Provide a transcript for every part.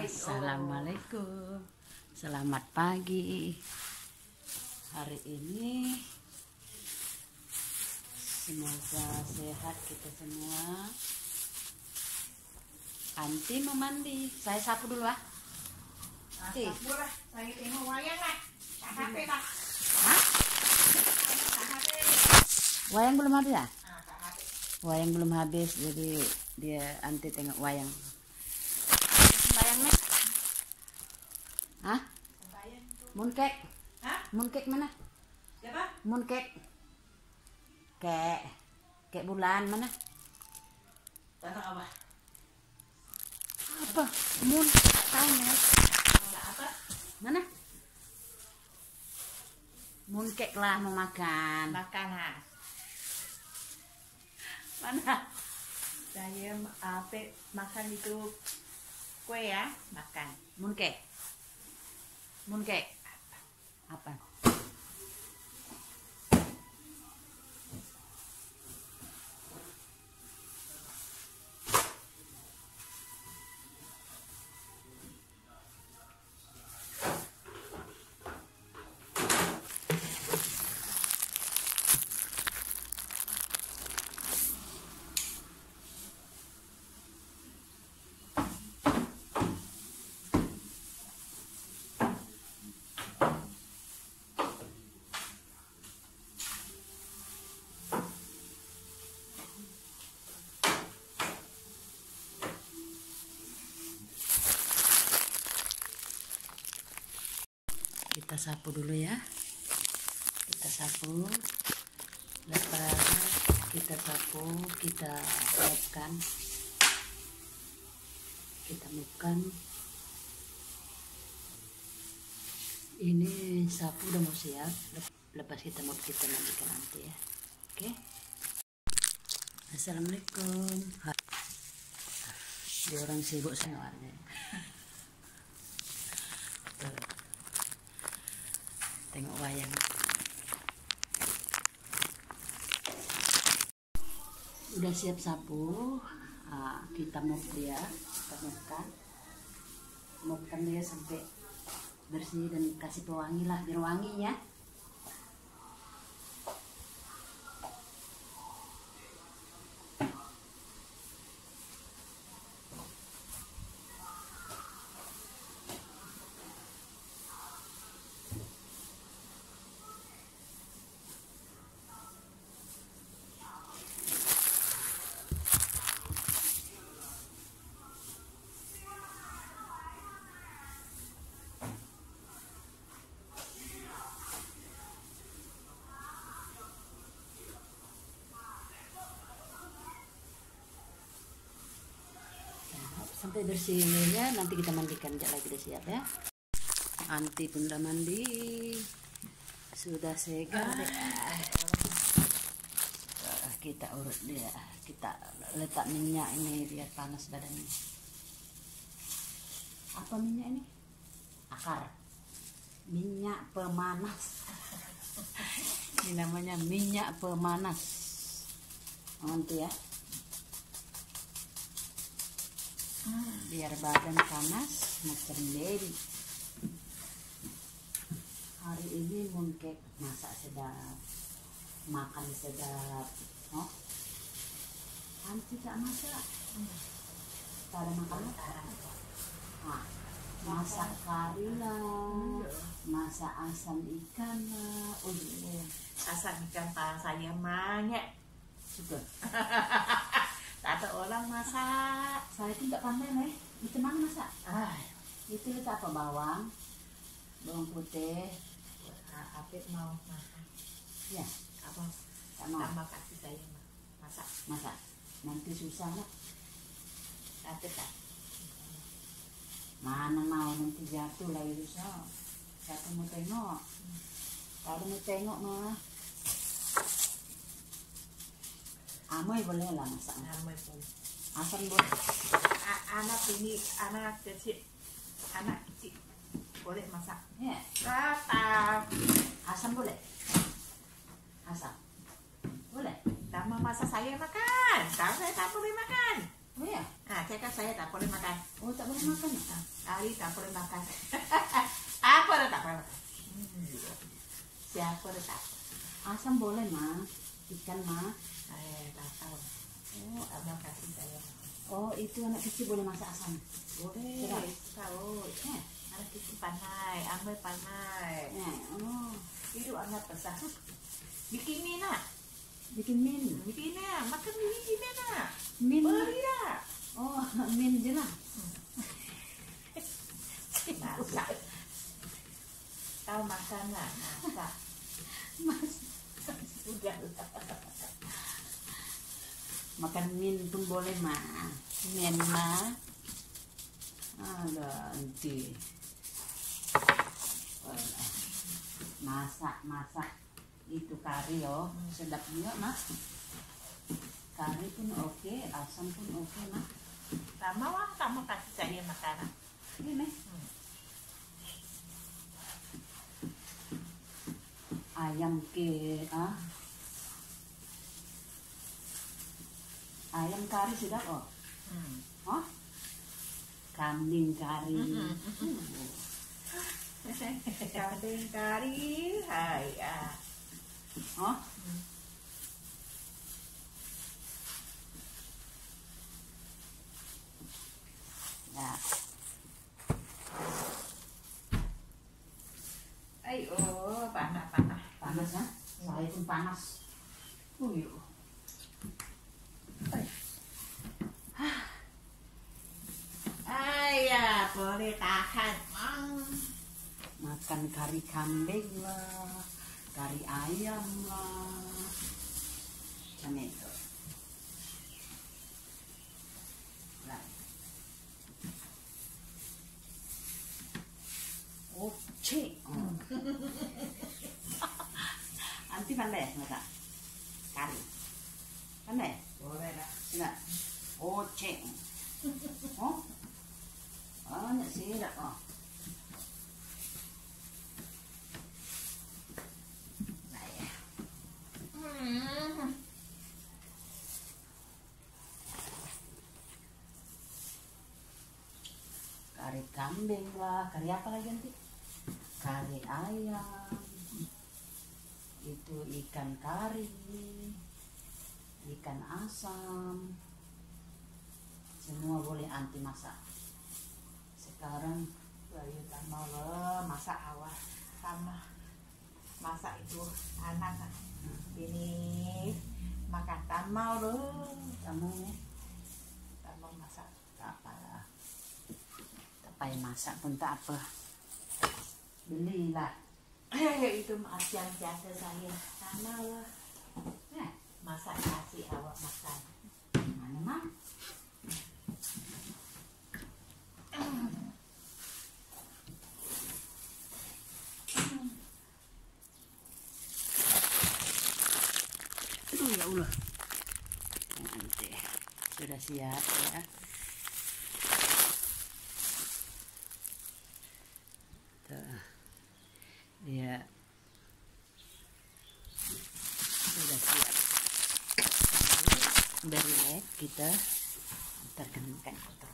Assalamualaikum Selamat pagi Hari ini Semoga sehat kita semua Anti memandi Saya sapu dulu ah Anti Murah, saya tengok wayang lah. Hah? HP. Wayang belum habis ya? Wayang belum habis Jadi dia anti tengok wayang Sembayang nih Hah? Mooncake Hah? Mooncake mana? Siapa? Mooncake Kek Kek bulan mana? Tahu apa. Apa? Moon Tanya apa? Mana? Mooncake lah mau makan Makan ha. Mana? Saya apa makan itu kue ya, makan. Mooncake Mooncake Apa? Kita sapu dulu ya. Kita sapu. Lepas kita sapu Kita mopkan. Kita mopkan. Ini sapu udah mau siap. Lep- Lepas kita mop kita mandikan nanti ya. Oke? Assalamualaikum. Ha- Dia orang sibuk semuanya Tengok wayang. Udah siap sapu Ah, Kita mop dia Kita mopkan. Mopkan dia sampai bersih dan kasih pewangi lah biar wangi ya sampai bersihnya nanti kita mandikan. Sekejap lagi udah siap ya. Anti pun udah mandi. Sudah segar Ah, kita urut dia. Kita letak minyak ini biar panas badannya. Apa minyak ini? Akar. Minyak pemanas. Ini namanya minyak pemanas. Nanti ya biar badan panas macam Mary hari ini mungkin masak sedap makan sedap oh anti tak masak. Tak ada makanan? Ah, masak kari lah masak asam ikan lah. Oh iya Asal ikan tangan saya banyak. Tak ada orang masak. saya itu nggak pandai nih itu mana masak? Ah, itu letak apa bawang bawang putih. Apa mau makan? ya. Apa? tak mau. Tambah kasih saya ma- masak. masak. Nanti susah lah. Ada tak? mana mau nanti jatuh lagi susah siapa mau tengok. Kalau mau tengok mah amoy boleh lah masak Nama pun. asam boleh anak ini anak kecil anak kecil boleh masak ya kata asam boleh asam boleh sama masa saya makan tahu saya tak boleh makan Oh ya? Nah, saya kan saya tak boleh makan. Oh tak boleh makan? Nah, tak boleh makan. Apa tak boleh makan? Siapa tak? Asam boleh mah, ikan mah. Tak tahu. Oh, Abang kasih saya. oh itu anak kecil boleh masak asam. Boleh. Tahu. Eh, Anak kecil pandai, ambil pandai. eh, oh, Hidup anak besar. Bikin mie nak. bikin min, Bikin mie nak. Makan mie bikin mie nak. min. Beri dah. Oh, min je lah. Masak. Tahu makan nak. Masak. Mas, Sudah lah. Makan min pun boleh mah. Min mah. Ada nanti. Masak, masak. Itu kari oh, sedap juga mah. Kari pun oke, asam pun oke mah. Tak mau ah, tak mau kasih saya makanan. Ini. Hmm. ayam ke ah ayam kari sudah oh Hmm. oh kambing kari Mm-mm. Uh, Kambing kari, hai ah. oh ya Ayo, panas panas. panas ya saya pun panas uh yuk. Ayah, boleh tahan. Makan kari kambing lah kari ayam lah macam itu. Oce. Oh. Anti pandai masak kari. Pandai? Boleh lah. Tidak. Oce. Oh. Banyak sih dah. Oh. Nah, ya. Hmm. Kari kambing lah, kari apa lagi nanti? Kari ayam, itu ikan kari, ikan asam, semua boleh anti masak. Sekarang Bayu lah masak awal sama masak itu anak. Ini makan tak mau loh kamu nih tak mau masak tak apa lah, payah masak pun tak apa. Belilah. Eh, itu asian biasa saya sama lah Eh, masak nasi awak makan mana mah? Aduh ya Allah. Nanti sudah siap ya. Dia sudah siap. Dari kita terkenalkan kotor.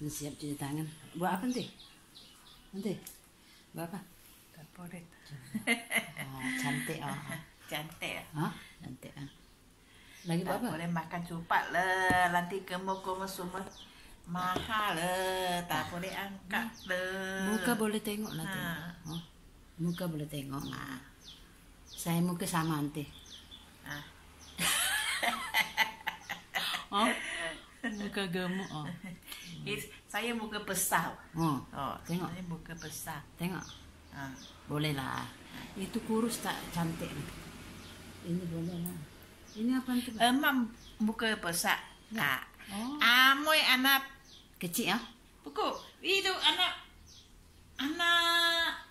Siap cuci tangan. Buat apa nanti? Nanti? Buat apa? kaporit Ah, cantik ah. cantik ya Hah? Cantik ah. Lagi buat tak apa? boleh makan cepat lah nanti gemuk-gemuk semua mahal lah tak boleh angkat lah Muka boleh tengok nanti. Ha. Oh. muka boleh tengok ah. saya muka sama ante Ah. oh muka gemuk oh It- saya muka besar. oh Oh, Tengok. Saya muka besar. tengok Ah. boleh lah itu kurus tak cantik ini boleh lah ini apa itu Emang muka besar. Nah, oh amoy anak kecil ya buku itu anak anak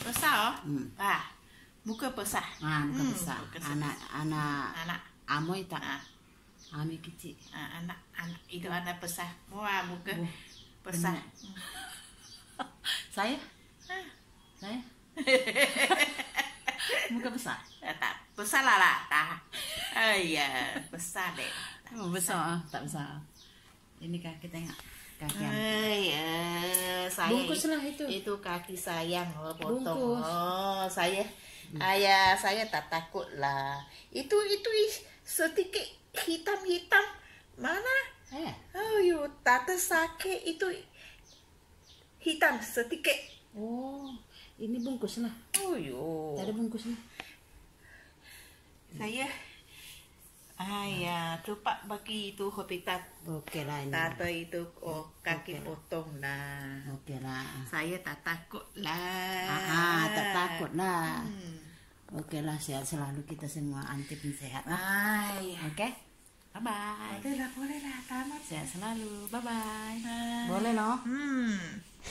besar. oh. Hmm. Ah, muka besar. ah muka Hmm, muka besar. anak anak Anak amoy tak ah, ami kecil ah, anak anak itu anak besar. Wah, muka Oh, besar. saya Ah. saya muka besar Eh, tak besar lah lah. Tak. Oh iya, besar deh. oh, besar ah, tak besar ini kaki tengok kaki ante. Eh, ya, saya bungkus lah itu itu kaki sayang oh, potong. Bungkus. Oh, saya ayah saya tak takut lah. Itu itu ih, sedikit hitam-hitam. Mana? eh Oh, you tak sakit itu hitam sedikit. oh ini bungkus lah Oh, yo. ada bungkusnya Saya Ayah, cepat bagi itu habitat oke lah ini tato itu oh, kaki potong lah. oke lah Saya tak takut lah. ah, ah, tak takut lah Hmm. Oke lah sehat selalu kita semua. Anti pensehat lah Ay, oke. Bye bye boleh lah, boleh lah, tamat. sehat selalu. Bye bye. Ah. boleh loh. Hmm.